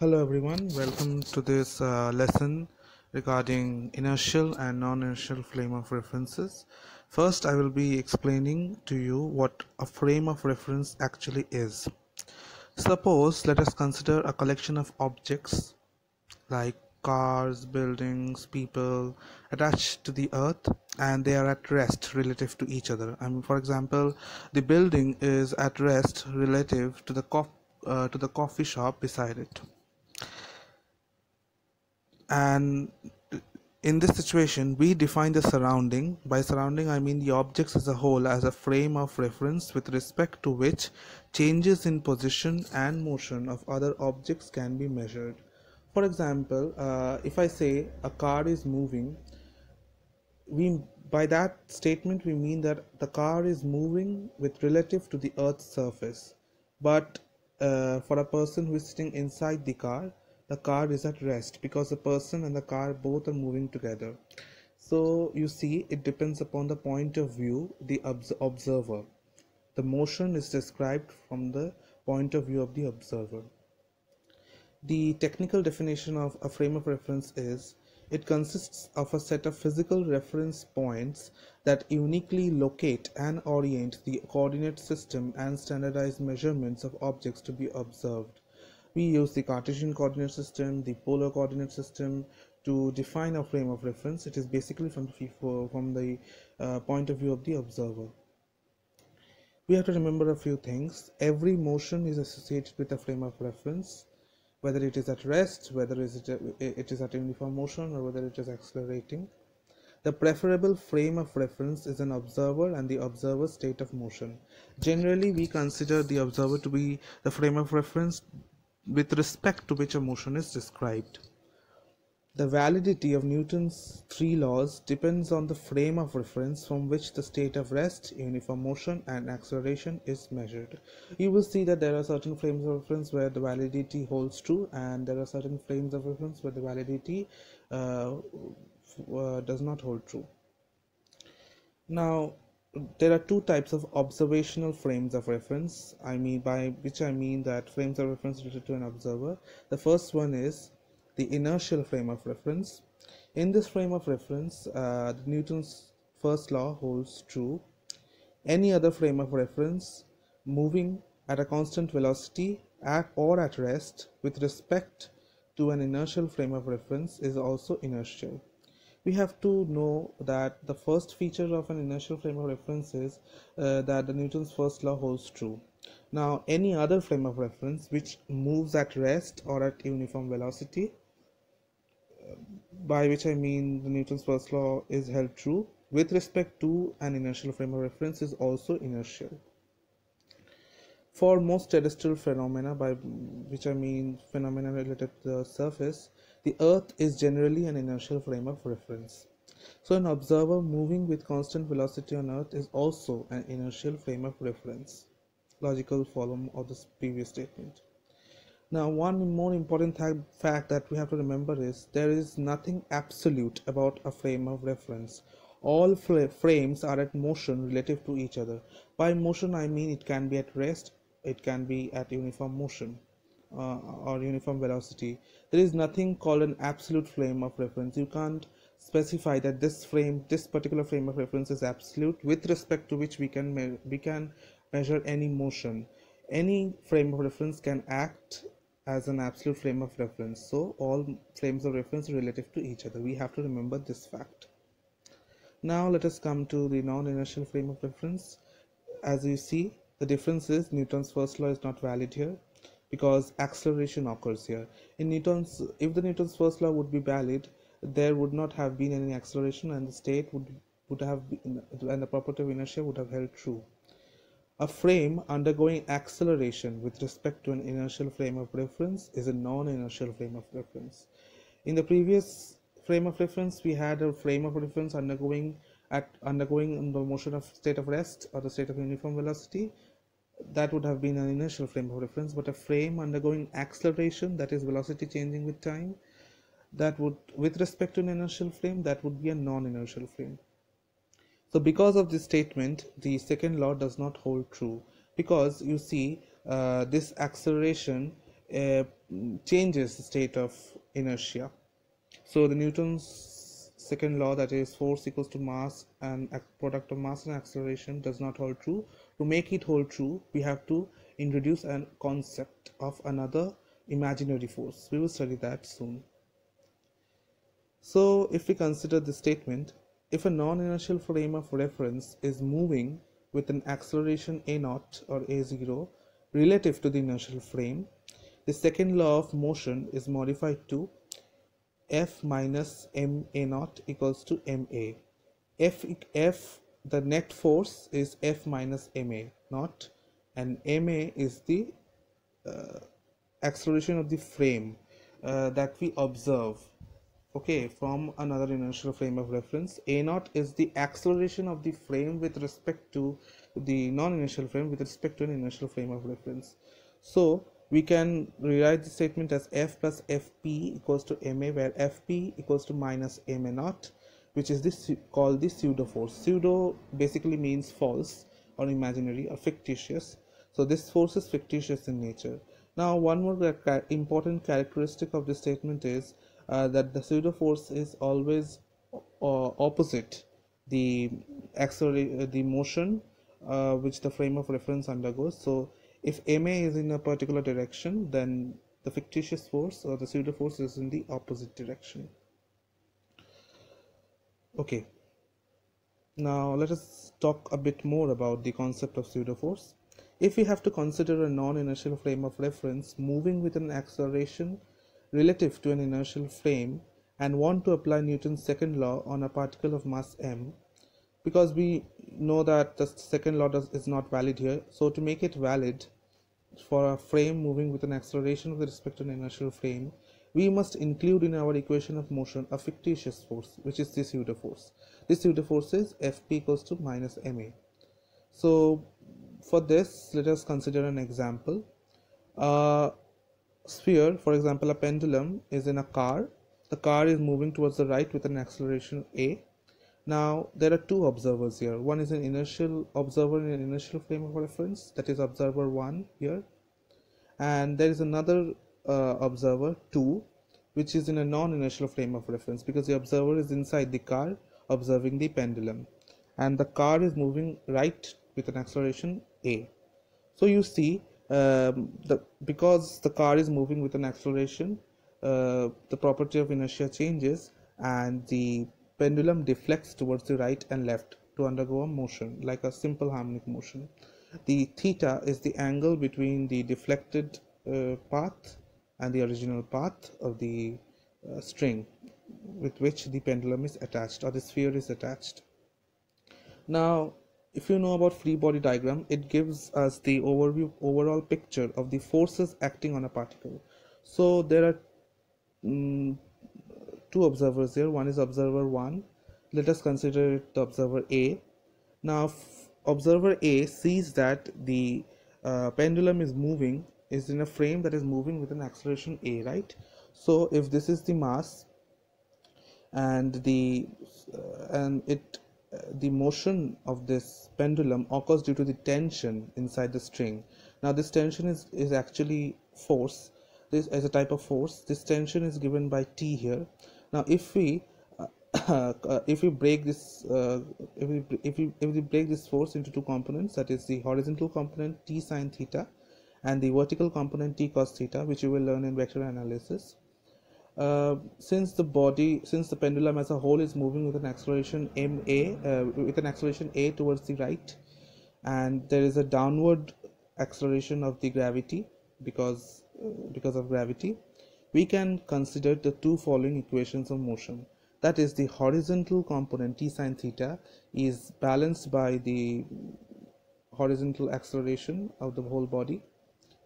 Hello everyone, welcome to this uh, lesson regarding inertial and non-inertial frame of references. First, I will be explaining to you what a frame of reference actually is. Suppose, let us consider a collection of objects like cars, buildings, people attached to the earth and they are at rest relative to each other. I mean, for example, the building is at rest relative to the, uh, to the coffee shop beside it and in this situation we define the surrounding. By surrounding i mean the objects as a whole as a frame of reference with respect to which changes in position and motion of other objects can be measured. For example uh, if i say a car is moving we by that statement we mean that the car is moving with relative to the earth's surface. But uh, for a person who is sitting inside the car the car is at rest because the person and the car both are moving together. So you see it depends upon the point of view the observer. The motion is described from the point of view of the observer. The technical definition of a frame of reference is it consists of a set of physical reference points that uniquely locate and orient the coordinate system and standardized measurements of objects to be observed we use the Cartesian coordinate system, the polar coordinate system to define a frame of reference. It is basically from the, from the uh, point of view of the observer. We have to remember a few things. Every motion is associated with a frame of reference, whether it is at rest, whether it is, it is at uniform motion, or whether it is accelerating. The preferable frame of reference is an observer and the observer's state of motion. Generally, we consider the observer to be the frame of reference with respect to which a motion is described. The validity of Newton's three laws depends on the frame of reference from which the state of rest, uniform motion, and acceleration is measured. You will see that there are certain frames of reference where the validity holds true, and there are certain frames of reference where the validity uh, uh, does not hold true. Now, there are two types of observational frames of reference. I mean by which i mean that frames of reference related to an observer. The first one is the inertial frame of reference. In this frame of reference uh, newton's first law holds true. Any other frame of reference moving at a constant velocity at or at rest with respect to an inertial frame of reference is also inertial we have to know that the first feature of an inertial frame of reference is uh, that the Newton's first law holds true. Now, any other frame of reference which moves at rest or at uniform velocity, by which I mean the Newton's first law is held true with respect to an inertial frame of reference is also inertial. For most terrestrial phenomena, by which I mean phenomena related to the surface, the Earth is generally an inertial frame of reference. So, an observer moving with constant velocity on Earth is also an inertial frame of reference. Logical follow of this previous statement. Now, one more important th- fact that we have to remember is there is nothing absolute about a frame of reference. All frames are at motion relative to each other. By motion, I mean it can be at rest, it can be at uniform motion uh, or uniform velocity there is nothing called an absolute frame of reference. You can't specify that this frame this particular frame of reference is absolute with respect to which we can me- we can measure any motion. Any frame of reference can act as an absolute frame of reference. So all frames of reference are relative to each other. We have to remember this fact. Now let us come to the non-inertial frame of reference. As you see the difference is newton's first law is not valid here because acceleration occurs here. In newton's if the newton's first law would be valid there would not have been any acceleration and the state would would have been, and the property of inertia would have held true. A frame undergoing acceleration with respect to an inertial frame of reference is a non-inertial frame of reference. In the previous frame of reference we had a frame of reference undergoing at undergoing the motion of state of rest or the state of uniform velocity that would have been an inertial frame of reference but a frame undergoing acceleration that is velocity changing with time that would with respect to an inertial frame that would be a non-inertial frame so because of this statement the second law does not hold true because you see uh, this acceleration uh, changes the state of inertia. So the Newton's second law, that is force equals to mass and product of mass and acceleration, does not hold true. To make it hold true, we have to introduce a concept of another imaginary force. We will study that soon. So if we consider the statement, if a non-inertial frame of reference is moving with an acceleration a naught or a0 relative to the inertial frame, the second law of motion is modified to F minus m a naught equals to ma. F, F the net force is F minus ma naught and ma is the uh, acceleration of the frame uh, that we observe okay from another inertial frame of reference a naught is the acceleration of the frame with respect to the non-inertial frame with respect to an inertial frame of reference so we can rewrite the statement as f plus fp equals to ma where fp equals to minus ma naught which is this called the pseudo force pseudo basically means false or imaginary or fictitious. So this force is fictitious in nature. Now one more important characteristic of this statement is uh, that the pseudo force is always uh, opposite the accelerate uh, the motion uh, which the frame of reference undergoes. So if ma is in a particular direction then the fictitious force or the pseudo force is in the opposite direction. Okay. Now let us talk a bit more about the concept of pseudo force if we have to consider a non-inertial frame of reference moving with an acceleration relative to an inertial frame and want to apply Newton's second law on a particle of mass m because we know that the second law does, is not valid here so to make it valid for a frame moving with an acceleration with respect to an inertial frame we must include in our equation of motion a fictitious force which is the pseudo force this pseudo force is fp equals to minus ma so for this let us consider an example a sphere, for example, a pendulum is in a car. The car is moving towards the right with an acceleration a. Now, there are two observers here. One is an inertial observer in an inertial frame of reference, that is observer 1 here. And there is another uh, observer 2, which is in a non inertial frame of reference because the observer is inside the car observing the pendulum. And the car is moving right with an acceleration a. So, you see um, the because the car is moving with an acceleration uh, the property of inertia changes and the pendulum deflects towards the right and left to undergo a motion like a simple harmonic motion. The theta is the angle between the deflected uh, path and the original path of the uh, string with which the pendulum is attached or the sphere is attached. Now if you know about free body diagram it gives us the overview overall picture of the forces acting on a particle. So there are um, two observers here. One is observer 1 let us consider it the observer a. Now observer a sees that the uh, pendulum is moving is in a frame that is moving with an acceleration a right? So if this is the mass and the uh, and it the motion of this pendulum occurs due to the tension inside the string. Now this tension is is actually force. This as a type of force. This tension is given by t here now if we uh, if we break this uh, if we if we if we break this force into two components that is the horizontal component t sine theta and the vertical component t cos theta which you will learn in vector analysis uh, since the body since the pendulum as a whole is moving with an acceleration ma uh, with an acceleration a towards the right and there is a downward acceleration of the gravity because uh, because of gravity we can consider the two following equations of motion that is the horizontal component t sine theta is balanced by the horizontal acceleration of the whole body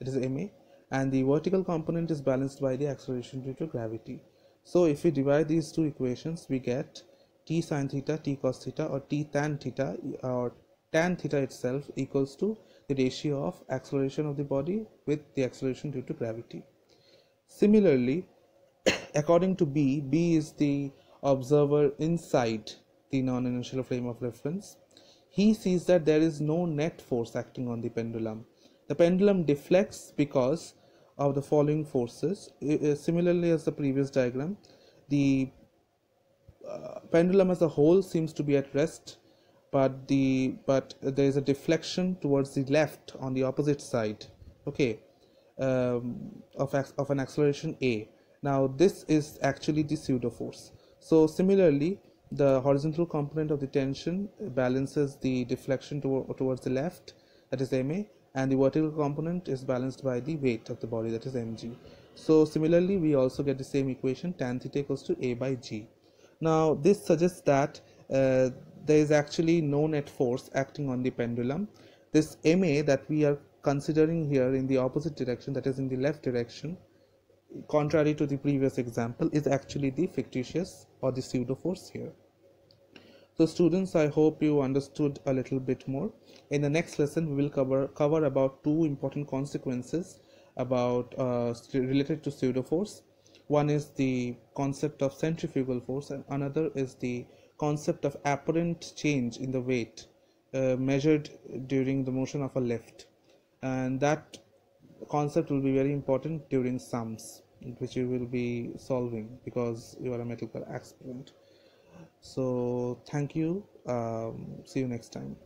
it is ma and the vertical component is balanced by the acceleration due to gravity. So if we divide these two equations we get t sine theta t cos theta or t tan theta or tan theta itself equals to the ratio of acceleration of the body with the acceleration due to gravity. Similarly, according to B, B is the observer inside the non-inertial frame of reference. He sees that there is no net force acting on the pendulum. The pendulum deflects because of the following forces. similarly as the previous diagram, the uh, pendulum as a whole seems to be at rest but the but there is a deflection towards the left on the opposite side okay um, of, of an acceleration a. Now this is actually the pseudo force so similarly the horizontal component of the tension balances the deflection to, towards the left that is ma and the vertical component is balanced by the weight of the body that is mg so similarly we also get the same equation tan theta equals to a by g. Now this suggests that uh, there is actually no net force acting on the pendulum. This ma that we are considering here in the opposite direction that is in the left direction contrary to the previous example is actually the fictitious or the pseudo force here. So students i hope you understood a little bit more. In the next lesson we will cover cover about two important consequences about uh, related to pseudo force one is the concept of centrifugal force and another is the concept of apparent change in the weight uh, measured during the motion of a lift and that concept will be very important during sums which you will be solving because you are a medical aspirant. So thank you. Um, see you next time